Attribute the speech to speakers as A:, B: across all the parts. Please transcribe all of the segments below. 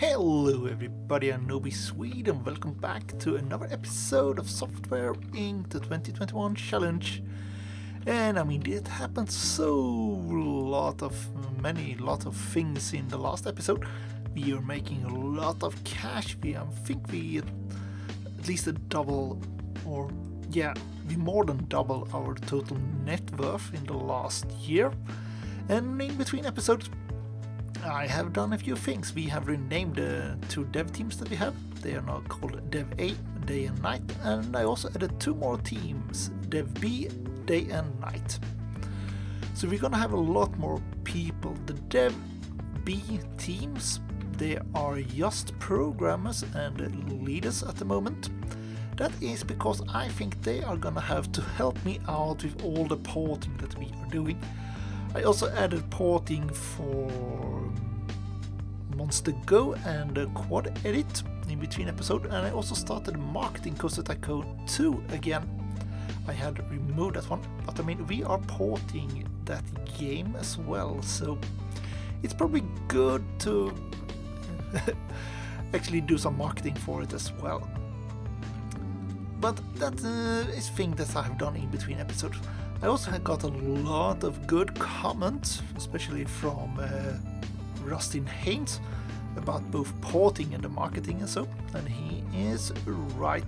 A: Hello everybody, I'm Nooby Swede and welcome back to another episode of Software Inc. the 2021 Challenge. And I mean, it happened so lot of, many lot of things in the last episode. We are making a lot of cash, we I think we at least a double or yeah, we more than double our total net worth in the last year. And in between episodes, I have done a few things. We have renamed the two dev teams that we have. They are now called Dev A, Day and Night, and I also added two more teams, Dev B, Day and Night. So we're gonna have a lot more people. The Dev B teams, they are just programmers and leaders at the moment. That is because I think they are gonna have to help me out with all the porting that we are doing. I also added porting for Monster Go and a Quad Edit in between episode and I also started marketing Coaster Tycoon 2 again. I had removed that one, but I mean we are porting that game as well, so it's probably good to actually do some marketing for it as well. But that uh, is thing that I have done in between episodes. I also got a lot of good comments, especially from uh, Rustin Haynes, about both porting and the marketing and so. And he is right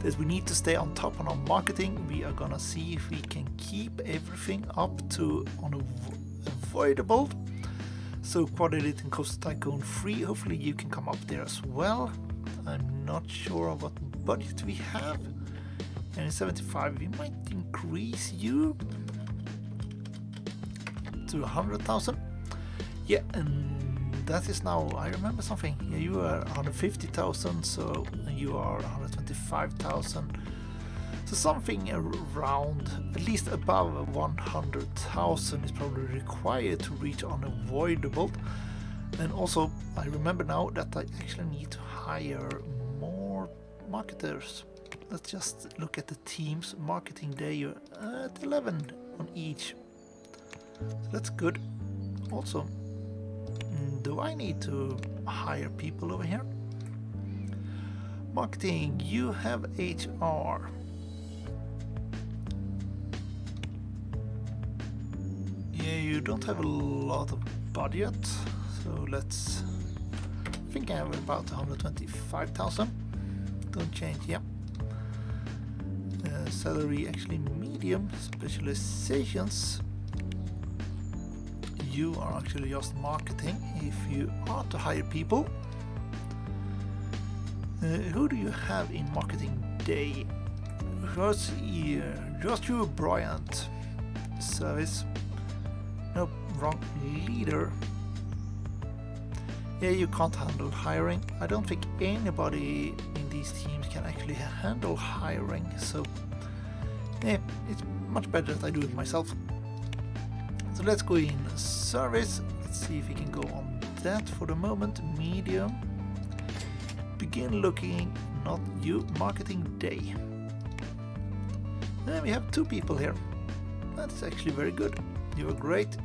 A: that we need to stay on top on our marketing. We are gonna see if we can keep everything up to unavoidable. So Quad Edit and Coaster Tycoon 3, hopefully you can come up there as well. I'm not sure what budget we have and in 75 we might increase you to 100,000 yeah and that is now I remember something. Yeah you are 150,000 so you are 125,000 so something around at least above 100,000 is probably required to reach unavoidable. And also I remember now that I actually need to hire more marketers let's just look at the teams marketing day you're at 11 on each. So that's good. Also mm, do I need to hire people over here? Marketing you have HR yeah you don't have a lot of budget so let's I think I have about 125,000 don't change yeah salary actually medium specializations. You are actually just marketing if you are to hire people. Uh, who do you have in marketing day? Just here just you Bryant? Service. Nope wrong leader. Yeah you can't handle hiring. I don't think anybody in these teams can actually handle hiring so yeah, it's much better that I do it myself. So let's go in service. Let's see if we can go on that for the moment. Medium. Begin looking, not you, marketing day. And we have two people here. That's actually very good. You are great.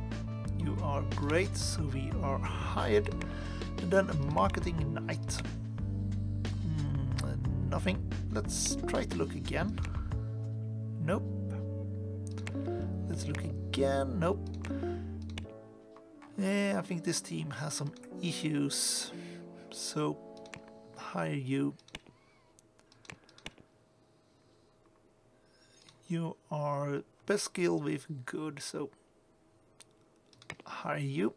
A: You are great. So we are hired. And then marketing night. Mm, nothing. Let's try to look again. Nope. Let's look again. Nope. Yeah, I think this team has some issues. So, hire you. You are best skill with good, so hire you.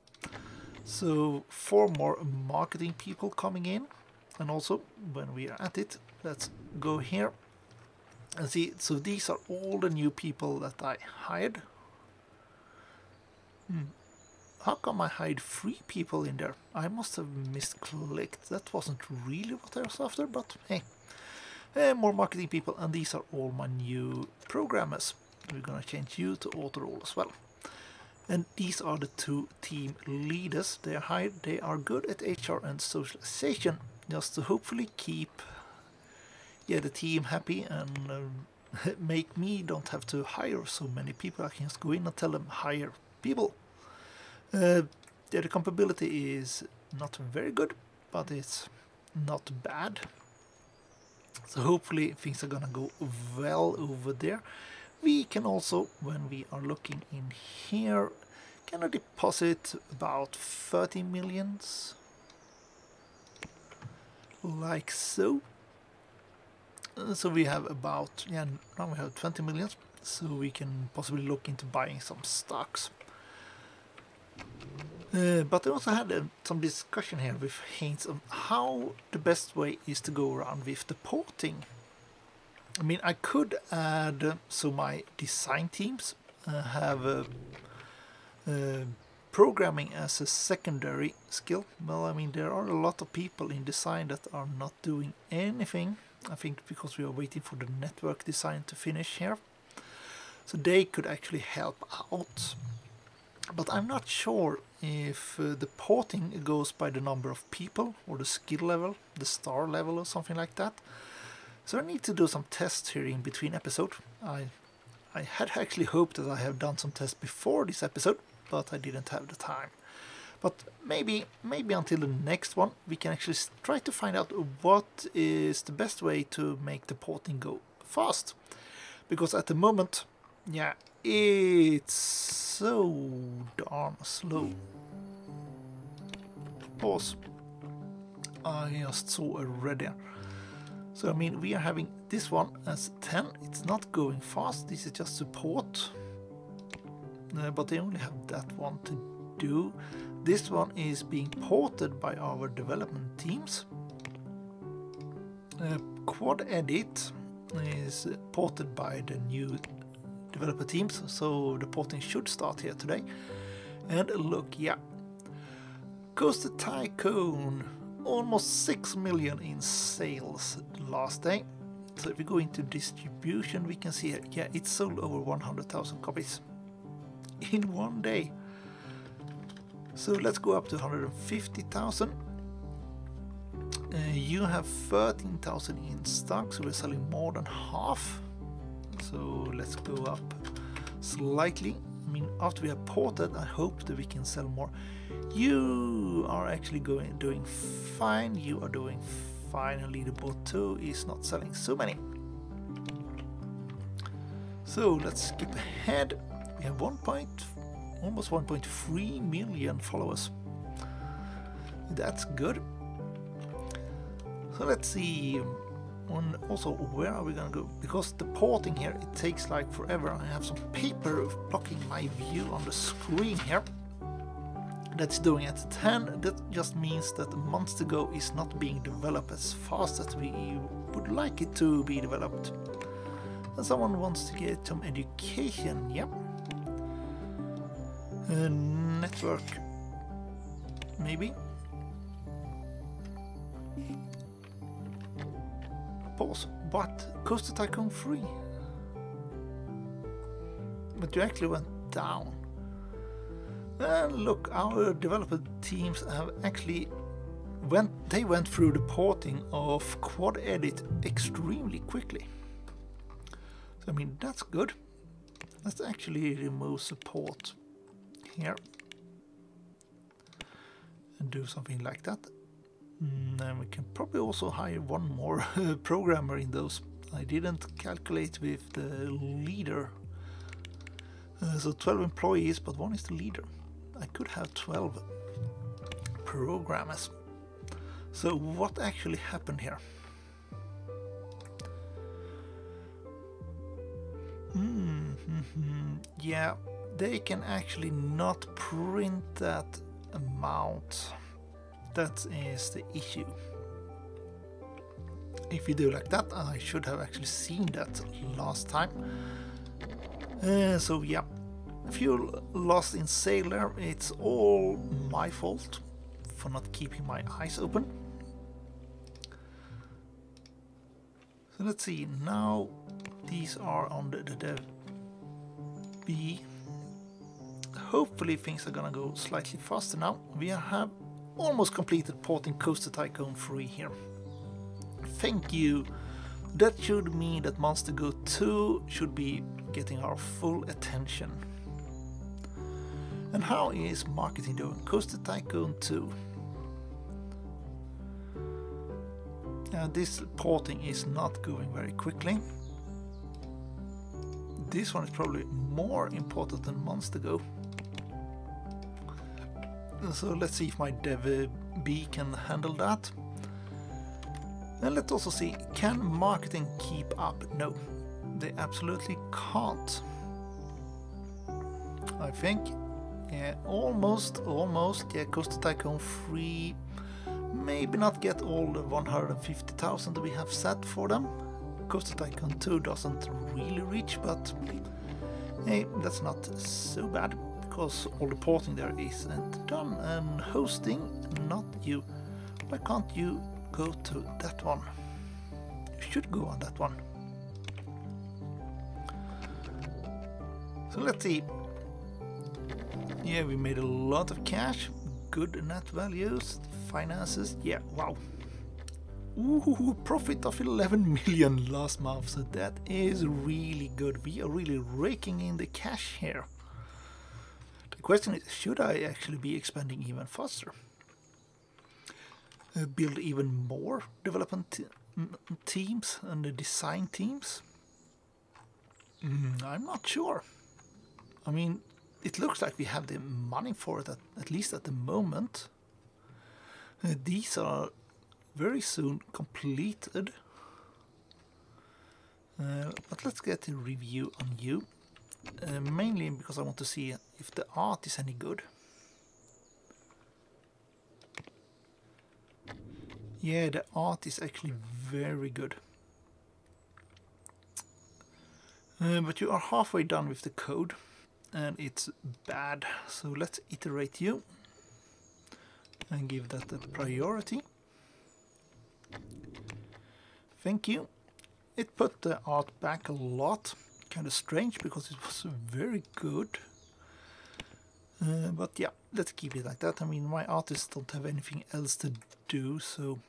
A: So, four more marketing people coming in. And also, when we are at it, let's go here and see, so these are all the new people that I hired. Hmm. How come I hired three people in there? I must have misclicked. That wasn't really what I was after, but hey. Uh, more marketing people, and these are all my new programmers. We're gonna change you to auto role as well. And these are the two team leaders. They are hired. They are good at HR and socialization, just to hopefully keep yeah, the team happy and uh, make me don't have to hire so many people. I can just go in and tell them hire people. Uh, yeah, the compatibility is not very good. but it's not bad. So hopefully things are gonna go well over there. We can also, when we are looking in here, can I deposit about 30 millions like so. So we have about, yeah, now we have 20 millions, so we can possibly look into buying some stocks. Uh, but I also had uh, some discussion here with hints on how the best way is to go around with the porting. I mean, I could add, uh, so my design teams uh, have uh, programming as a secondary skill. Well, I mean, there are a lot of people in design that are not doing anything. I think because we are waiting for the network design to finish here. So they could actually help out. But I'm not sure if uh, the porting goes by the number of people or the skill level, the star level or something like that. So I need to do some tests here in between episode. I I had actually hoped that I have done some tests before this episode, but I didn't have the time. But maybe maybe until the next one we can actually try to find out what is the best way to make the porting go fast. Because at the moment, yeah, it's so darn slow. Pause. I just saw a red there. So I mean we are having this one as 10. It's not going fast. This is just support. Uh, but they only have that one to do. This one is being ported by our development teams. Uh, Quad Edit is ported by the new developer teams, so the porting should start here today. And look, yeah, Coaster Tycoon, almost 6 million in sales last day. So if we go into distribution, we can see, yeah, it sold over 100,000 copies in one day. So let's go up to 150,000. Uh, you have 13,000 in stock, so we're selling more than half. So let's go up slightly. I mean, after we have ported, I hope that we can sell more. You are actually going doing fine. You are doing fine, and leaderboard 2 is not selling so many. So let's skip ahead. We have 1 point, almost 1.3 million followers. That's good. So let's see and also where are we gonna go? Because the porting here it takes like forever. I have some paper blocking my view on the screen here. That's doing at 10 that just means that Monster Go is not being developed as fast as we would like it to be developed. And someone wants to get some education yeah network maybe pause. But Coaster Tycoon 3. But you actually went down. And look, our developer teams have actually went they went through the porting of Quad Edit extremely quickly. So I mean that's good. Let's actually remove support here and do something like that. Mm, and we can probably also hire one more programmer in those. I didn't calculate with the leader. Uh, so 12 employees, but one is the leader. I could have 12 programmers. So what actually happened here? Mm -hmm. Yeah, they can actually not print that amount. That is the issue. If you do like that, I should have actually seen that last time. Uh, so yeah, fuel lost in Sailor, it's all my fault for not keeping my eyes open. So let's see, now these are on the, the dev B. Hopefully things are gonna go slightly faster now. We have almost completed porting Coaster Tycoon 3 here. Thank you. That should mean that Monster Go 2 should be getting our full attention. And how is marketing doing? Coaster Tycoon 2. Uh, this porting is not going very quickly. This one is probably more important than Monster Go. So let's see if my dev uh, B can handle that. And let's also see, can marketing keep up? No, they absolutely can't. I think, yeah, almost, almost, yeah, Coaster Tycoon 3, maybe not get all the 150,000 that we have set for them. Coaster Tycoon 2 doesn't really reach, but hey, that's not so bad, because all the porting there isn't done, and hosting, not you. Why can't you go to that one. You should go on that one. So let's see. Yeah, we made a lot of cash. Good net values. Finances. Yeah, wow. Ooh, profit of 11 million last month. So that is really good. We are really raking in the cash here. The question is, should I actually be expanding even faster? uh, build even more development teams and the design teams? Mm, I'm not sure. I mean, it looks like we have the money for it, at, at least at the moment. Uh, these are very soon completed. Uh, but let's get a review on you. Uh, mainly because I want to see if the art is any good. Yeah, the art is actually very good. Uh, but you are halfway done with the code and it's bad. So let's iterate you and give that a priority. Thank you. It put the art back a lot. Kind of strange because it was very good. Uh, but yeah, let's keep it like that. I mean, my artists don't have anything else to do, so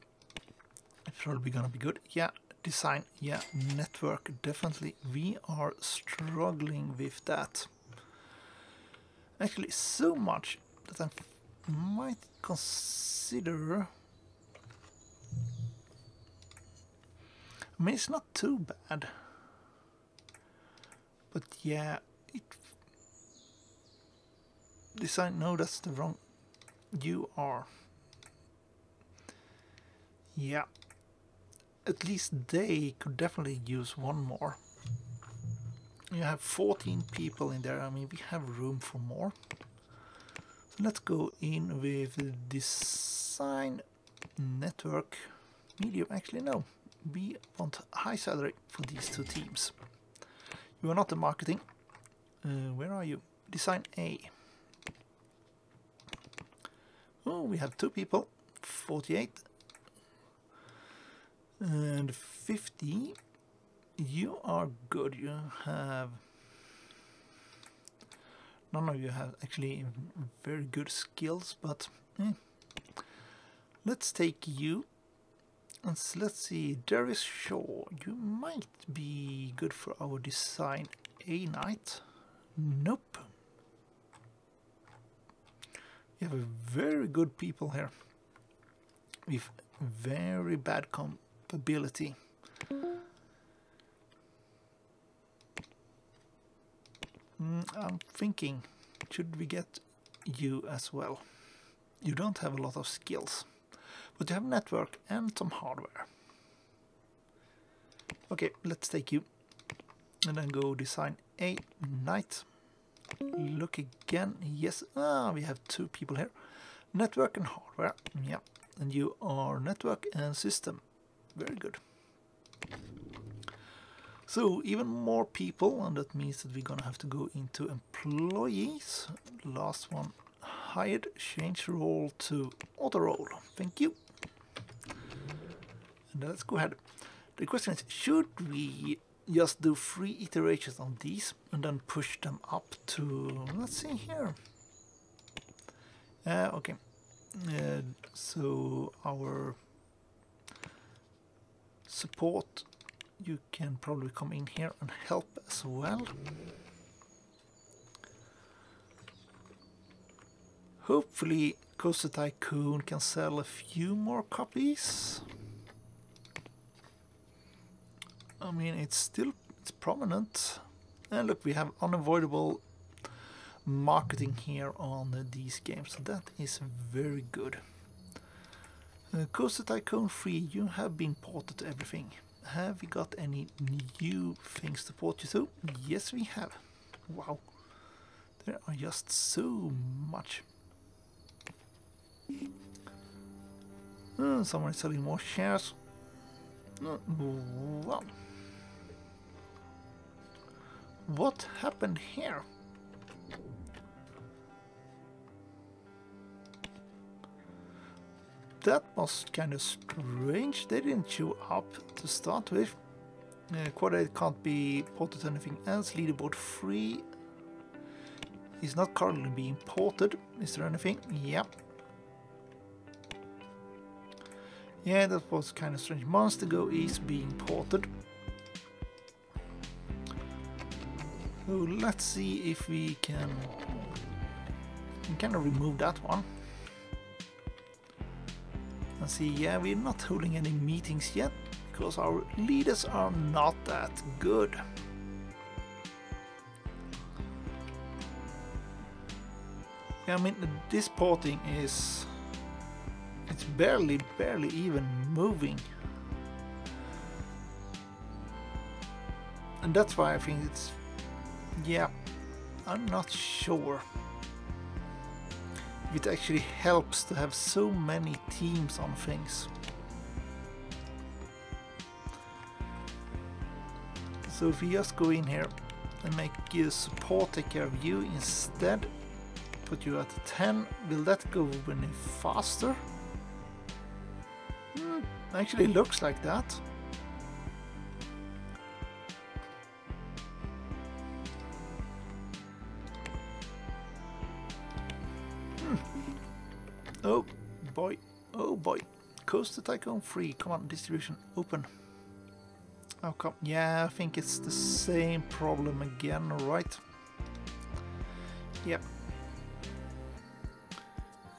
A: it's probably gonna be good. Yeah, design, yeah, network, definitely. We are struggling with that. Actually, so much that I might consider. I mean, it's not too bad. But yeah, it. Design, no, that's the wrong. You are. Yeah, at least they could definitely use one more. You have 14 people in there. I mean, we have room for more. So let's go in with design network medium. Actually, no. We want high salary for these two teams. You are not the marketing. Uh, where are you? Design A. Oh, we have two people. 48 and 50 you are good you have none of you have actually very good skills but eh. let's take you and let's see Darius Shaw you might be good for our design a night. nope you have very good people here with very bad com ability. Mm, I'm thinking, should we get you as well? You don't have a lot of skills, but you have network and some hardware. Okay, let's take you and then go design a night. Look again, yes, ah, we have two people here. Network and hardware, yeah, and you are network and system very good. So even more people, and that means that we're gonna have to go into employees. Last one, hired, change role to auto role. Thank you. And let's go ahead. The question is, should we just do three iterations on these and then push them up to, let's see here. Uh, okay, uh, so our support you can probably come in here and help as well hopefully Coaster Tycoon can sell a few more copies I mean, it's still it's prominent. And look, we have unavoidable marketing here on these games, so that is very good. Uh, Coaster Tycoon 3, you have been ported to everything. Have we got any new things to port you to? Yes, we have. Wow. There are just so much. Uh, someone is selling more shares. Uh, wow. What happened here? That was kind of strange. They didn't show up to start with. Uh, 8 can't be ported to anything else. Leaderboard 3 is not currently being ported. Is there anything? Yeah. Yeah, that was kind of strange. Monster Go is being ported. So let's see if we can, can kind of remove that one. And see, yeah, we're not holding any meetings yet because our leaders are not that good. I mean, this porting is it's barely, barely even moving. And that's why I think it's... Yeah, I'm not sure. If it actually helps to have so many teams on things. So if we just go in here and make you support take care of you instead, put you at 10, will that go any faster? Hmm, actually looks like that. Coaster Tycoon 3, come on, distribution open. Oh come, yeah, I think it's the same problem again, right? Yep.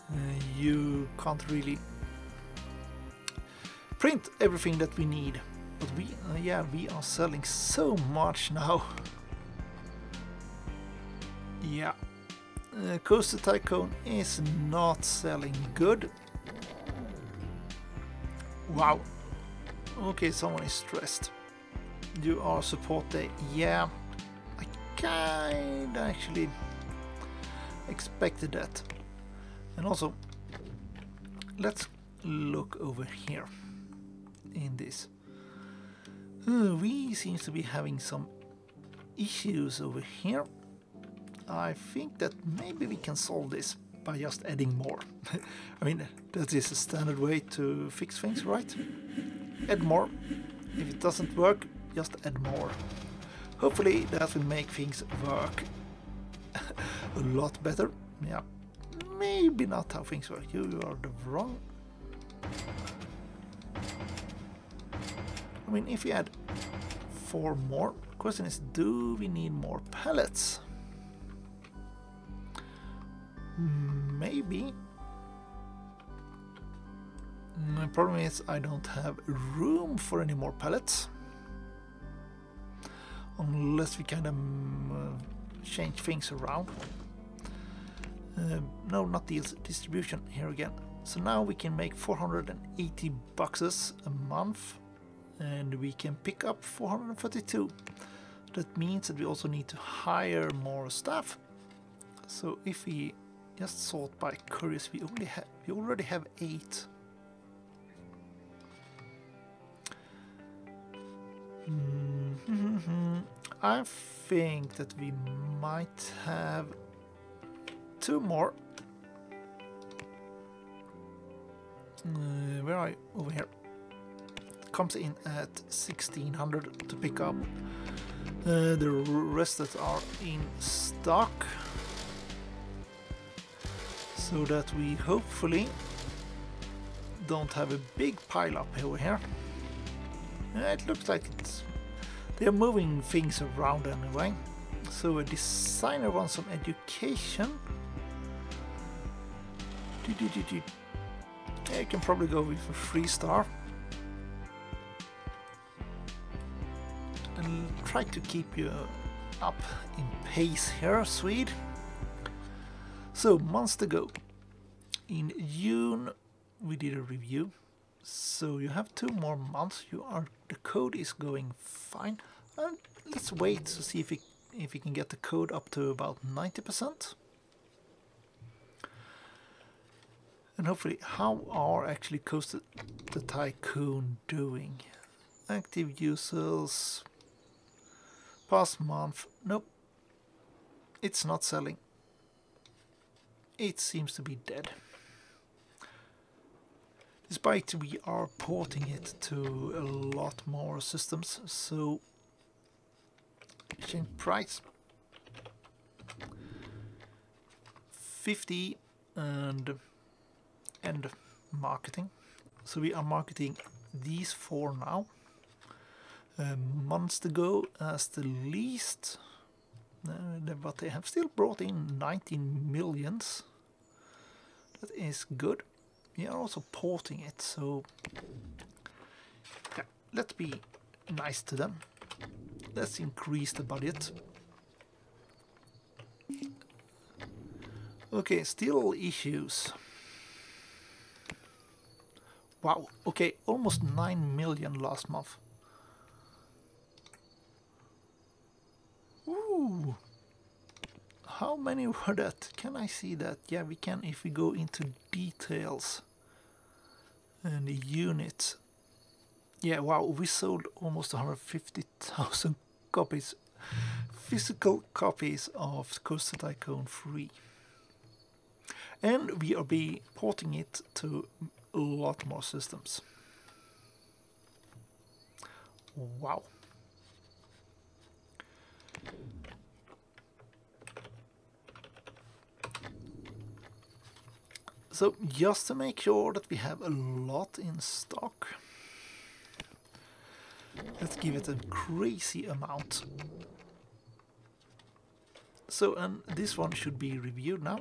A: Uh, you can't really print everything that we need. But we, uh, yeah, we are selling so much now. yeah. Uh, Coaster Tycoon is not selling good. Wow. Okay, someone is stressed. You are support day. Yeah, I kinda actually expected that. And also, let's look over here in this. Uh, we seems to be having some issues over here. I think that maybe we can solve this by just adding more. I mean, that is a standard way to fix things, right? Add more. If it doesn't work, just add more. Hopefully that will make things work a lot better. Yeah, maybe not how things work. You are the wrong I mean, if we add four more, question is, do we need more pallets? Maybe. The problem is I don't have room for any more pallets. Unless we kind of uh, change things around. Uh, no, not deals, distribution here again. So now we can make 480 boxes a month and we can pick up 432. That means that we also need to hire more staff. So if we just sort by curious. we only have we already have eight. Mm -hmm. I think that we might have two more. Uh, where are you? Over here comes in at 1600 to pick up. Uh, the rest that are in stock. So that we hopefully don't have a big pile up over here. It looks like it's they're moving things around anyway. So a designer wants some education. You can probably go with a three star. and try to keep you up in pace here, Swede. So, Monster Go, in June, we did a review. So you have two more months. You are the code is going fine. And let's wait to see if we if we can get the code up to about 90%. And hopefully, how are actually Coast the Tycoon doing? Active users, past month, nope, it's not selling. It seems to be dead. Despite we are porting it to a lot more systems, so exchange price 50 and end marketing. So we are marketing these four now. Uh, Monster Go as the least, uh, but they have still brought in 19 millions. That is good. We are also porting it, so yeah, let's be nice to them. Let's increase the budget. Okay, still issues. Wow, okay, almost 9 million last month. Ooh. How many were that? Can I see that? Yeah, we can if we go into details. And the unit. Yeah, wow, we sold almost 150,000 copies. Physical copies of Coaster Tycoon 3. And we are be porting it to a lot more systems. Wow. So just to make sure that we have a lot in stock, let's give it a crazy amount. So, and this one should be reviewed now.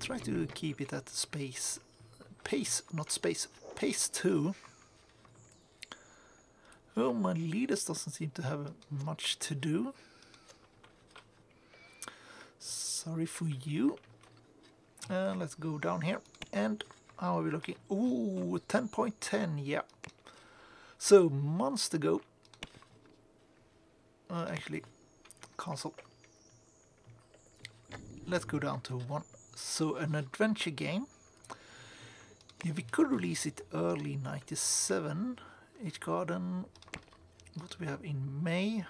A: Try to keep it at space, pace, not space, pace 2. Oh, my leaders doesn't seem to have much to do. Sorry for you. Uh, let's go down here. And how are we looking? Ooh, 10.10, yeah. So, Monster Go, uh, actually, console. Let's go down to one. So, an adventure game. If we could release it early 97, H Garden, what do we have in May?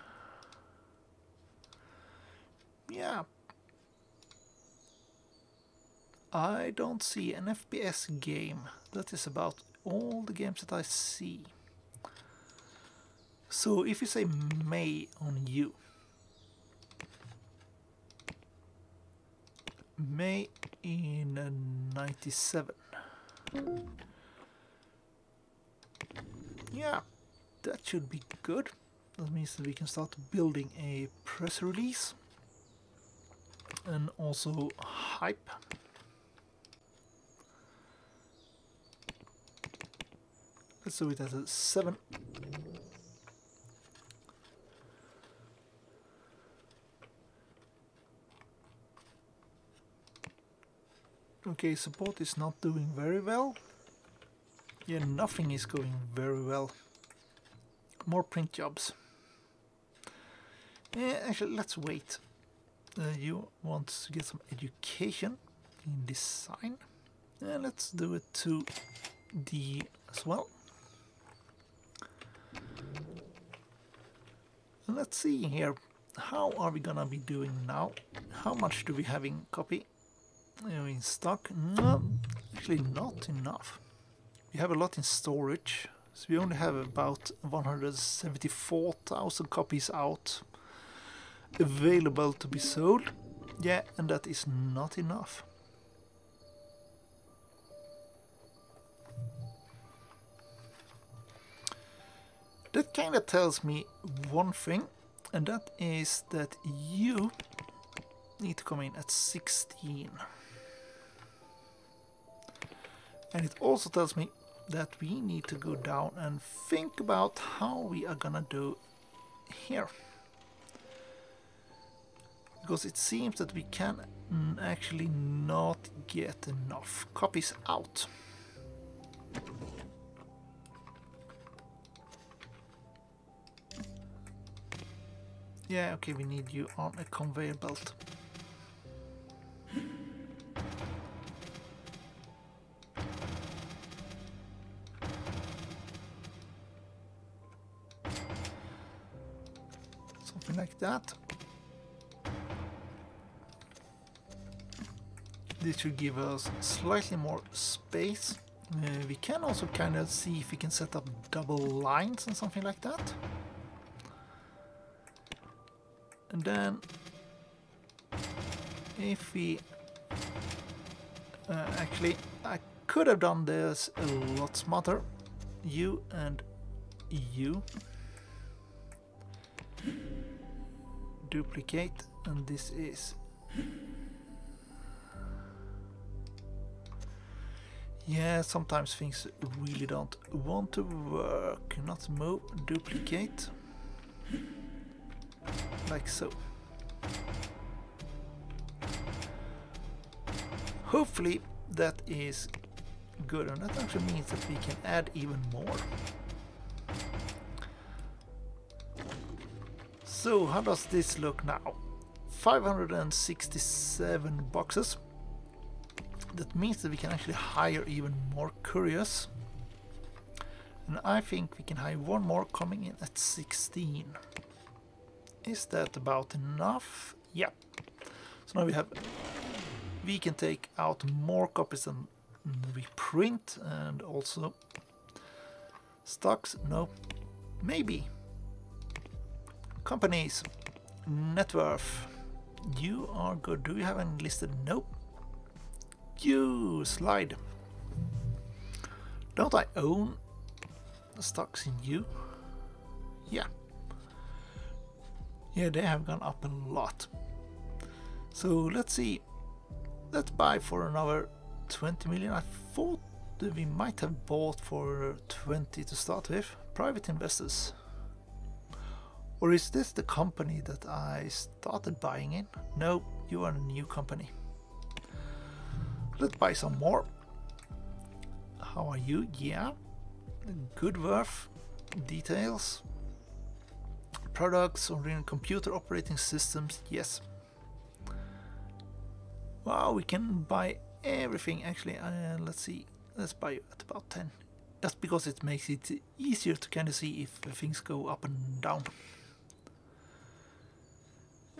A: Yeah, I don't see an FPS game. That is about all the games that I see. So if you say May on you, May in uh, 97. Yeah, that should be good. That means that we can start building a press release and also hype. Do it as a 7. Okay, support is not doing very well. Yeah, nothing is going very well. More print jobs. Yeah, actually, let's wait. Uh, you want to get some education in design. Yeah, let's do it to D as well. Let's see here. How are we gonna be doing now? How much do we have in copy? in stock? No, actually not enough. We have a lot in storage. So we only have about 174,000 copies out available to be sold. Yeah, and that is not enough. That kind of tells me one thing, and that is that you need to come in at 16. And it also tells me that we need to go down and think about how we are gonna do here. Because it seems that we can actually not get enough copies out. Yeah, okay, we need you on a conveyor belt. Something like that. This should give us slightly more space. Uh, we can also kind of see if we can set up double lines and something like that. Then if we uh, actually I could have done this a lot smarter. You and you. Duplicate and this is yeah sometimes things really don't want to work. Not move duplicate like so. Hopefully that is good and that actually means that we can add even more. So how does this look now? 567 boxes. That means that we can actually hire even more couriers. And I think we can hire one more coming in at 16. Is that about enough? Yeah. So now we have we can take out more copies than we print and also stocks. No, maybe companies net worth. You are good. Do you have any listed? Nope. You slide. Don't I own the stocks in you? Yeah. Yeah, they have gone up a lot. So let's see. Let's buy for another 20 million. I thought that we might have bought for 20 to start with. Private investors. Or is this the company that I started buying in? No, you are a new company. Let's buy some more. How are you? Yeah. Good worth. Details products or in computer operating systems, yes. Wow, we can buy everything actually. Uh, let's see, let's buy at about 10. Just because it makes it easier to kind of see if things go up and down.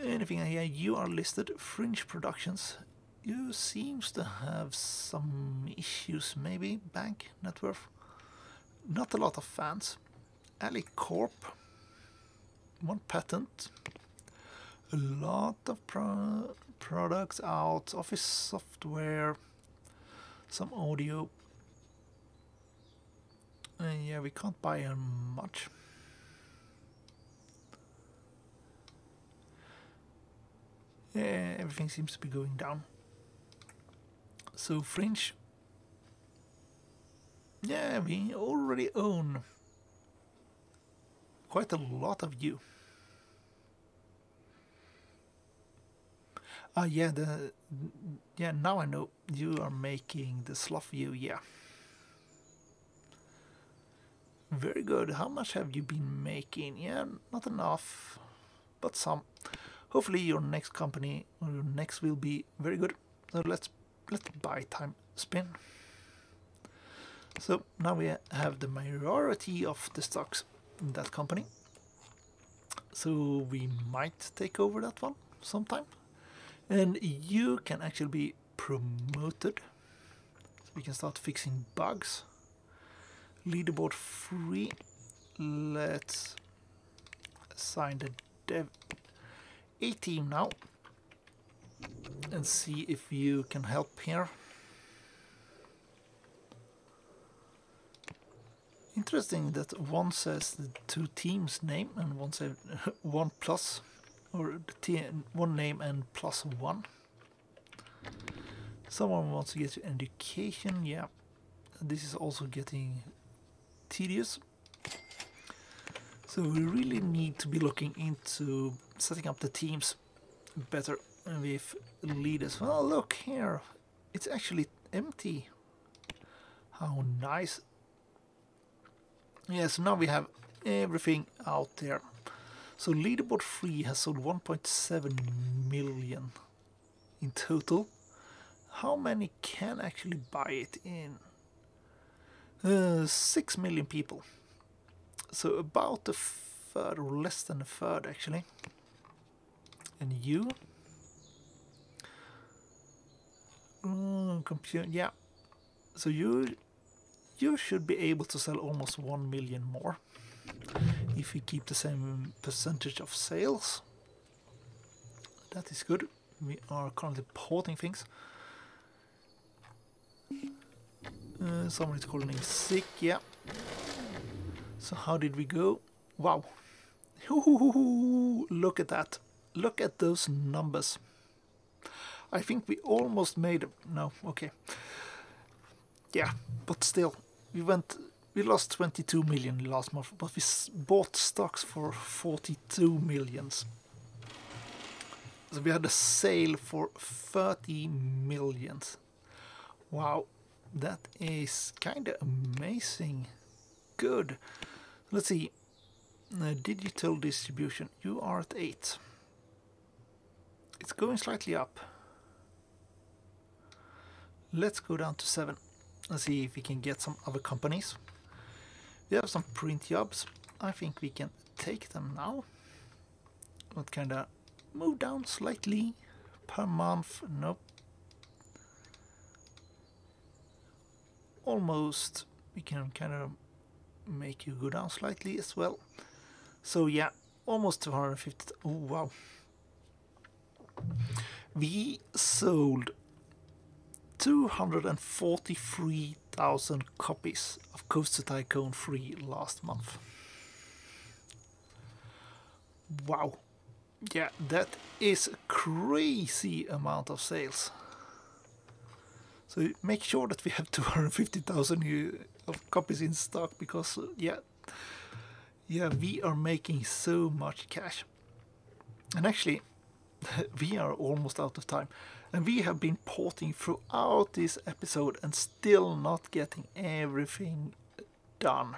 A: Anything here, you are listed, Fringe Productions. You seems to have some issues, maybe, bank, net worth. Not a lot of fans. Ali Corp, one patent, a lot of pro products out, office software, some audio. Uh, yeah, we can't buy much. Yeah, everything seems to be going down. So Fringe. Yeah, we already own quite a lot of you. Ah, yeah, the yeah. Now I know you are making the sloth view. Yeah, very good. How much have you been making? Yeah, not enough, but some. Hopefully, your next company or your next will be very good. So let's let's buy time spin. So now we have the majority of the stocks that company. So we might take over that one sometime. And you can actually be promoted. So we can start fixing bugs. Leaderboard free. Let's assign the dev A team now and see if you can help here. Interesting that one says the two teams name and one says one plus or the one name and plus one. Someone wants to get education, yeah. This is also getting tedious. So we really need to be looking into setting up the teams better with leaders. Well, look here, it's actually empty. How nice. Yes, now we have everything out there. So leaderboard 3 has sold 1.7 million in total. How many can actually buy it in? Uh, 6 million people. So about a third or less than a third actually. And you? Mm, computer, yeah. So you you should be able to sell almost 1 million more if we keep the same percentage of sales. That is good. We are currently porting things. Uh, someone is calling him sick, yeah. So how did we go? Wow. Look at that. Look at those numbers. I think we almost made it. no, okay. Yeah, but still, we went we lost 22 million last month, but we bought stocks for 42 millions. So we had a sale for 30 millions. Wow, that is kind of amazing. Good. Let's see. Uh, digital distribution. You are at 8. It's going slightly up. Let's go down to 7 and see if we can get some other companies. We have some print jobs. I think we can take them now. What kind of move down slightly per month? Nope. Almost. We can kind of make you go down slightly as well. So yeah, almost 250. Oh wow. We sold 243,000 copies of Coaster Tycoon 3 last month. Wow. Yeah, that is a crazy amount of sales. So make sure that we have 250,000 of copies in stock because uh, yeah, yeah, we are making so much cash. And actually, we are almost out of time. And we have been porting throughout this episode and still not getting everything done.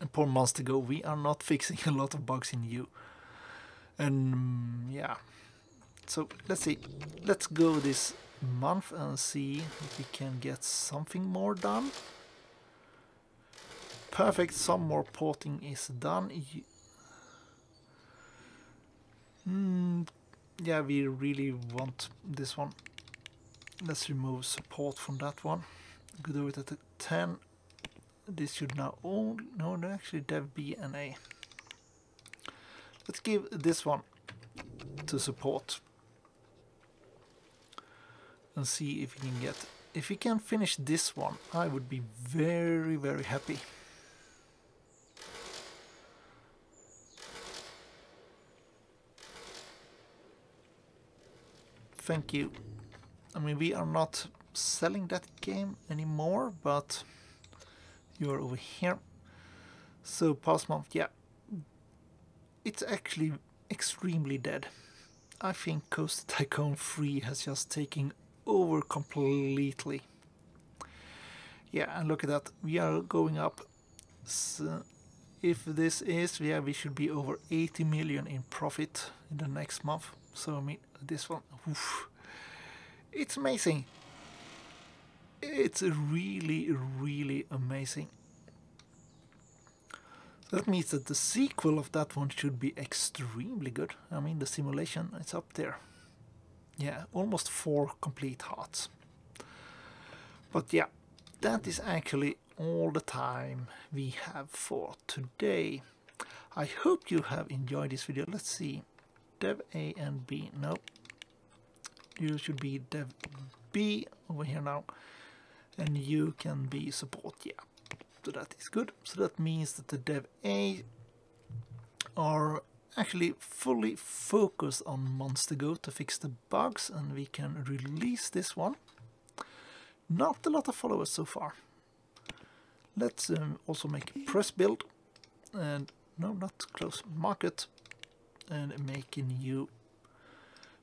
A: And poor months ago, we are not fixing a lot of bugs in you. And mm, yeah, so let's see. Let's go this month and see if we can get something more done. Perfect, some more porting is done. Mm, yeah, we really want this one. Let's remove support from that one. Do it at 10. This should now only, no, no, actually dev B and A. Let's give this one to support and see if we can get if we can finish this one I would be very very happy thank you. I mean, we are not selling that game anymore, but you're over here. So past month, yeah, it's actually extremely dead. I think Coaster Tycoon 3 has just taken over completely. Yeah, and look at that, we are going up. So if this is, yeah, we should be over 80 million in profit in the next month. So I mean, this one, oof, it's amazing. It's really, really amazing. That means that the sequel of that one should be extremely good. I mean, the simulation is up there. Yeah, almost four complete hearts. But yeah, that is actually all the time we have for today. I hope you have enjoyed this video. Let's see dev A and B. Nope. You should be dev B over here now. And you can be support, yeah. So that is good. So that means that the dev A are actually fully focused on Monster Go to fix the bugs and we can release this one. Not a lot of followers so far. Let's um, also make a press build and no, not close, market, and a new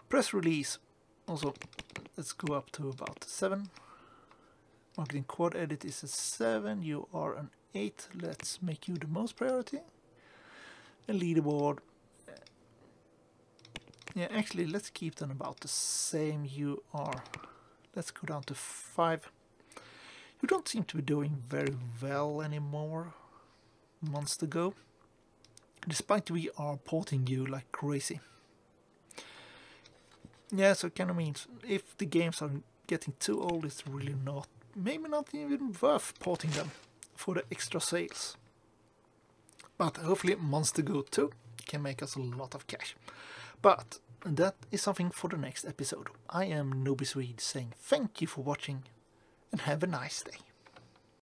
A: press release. Also, let's go up to about 7. Marketing quad edit is a 7, you are an 8. Let's make you the most priority. A leaderboard. Yeah, actually, let's keep them about the same. You are. Let's go down to 5. You don't seem to be doing very well anymore. Months ago. Despite we are porting you like crazy. Yeah, so it kind of means if the games are getting too old, it's really not, maybe not even worth porting them for the extra sales. But hopefully Monster Go 2 can make us a lot of cash. But that is something for the next episode. I am Nooby Swede saying thank you for watching and have a nice day.